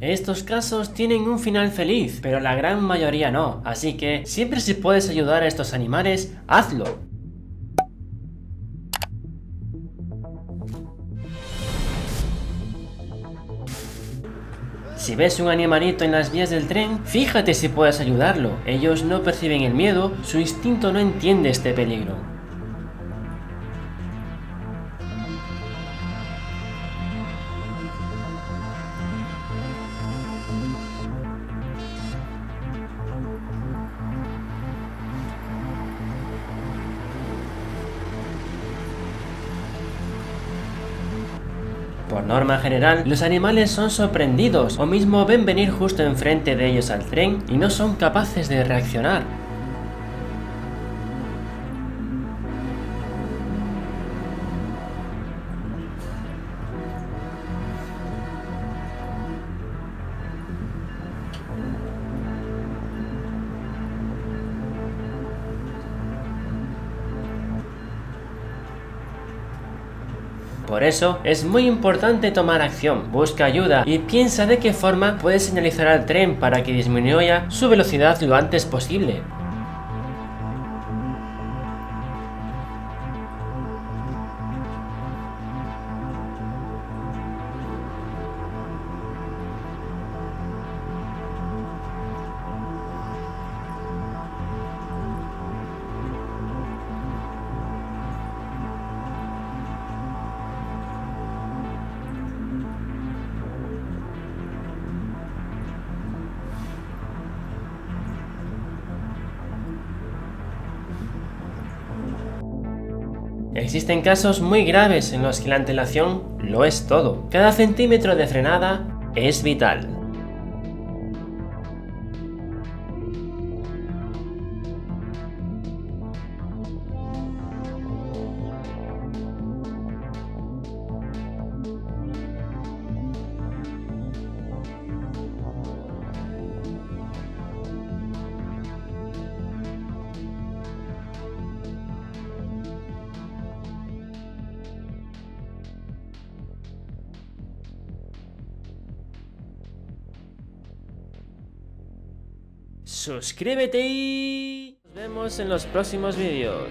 Estos casos tienen un final feliz, pero la gran mayoría no, así que siempre si puedes ayudar a estos animales, hazlo. Si ves un animalito en las vías del tren, fíjate si puedes ayudarlo. Ellos no perciben el miedo, su instinto no entiende este peligro. Por norma general, los animales son sorprendidos o mismo ven venir justo enfrente de ellos al tren y no son capaces de reaccionar. Por eso es muy importante tomar acción, busca ayuda y piensa de qué forma puedes señalizar al tren para que disminuya su velocidad lo antes posible. Existen casos muy graves en los que la antelación lo es todo. Cada centímetro de frenada es vital. Suscríbete y nos vemos en los próximos vídeos.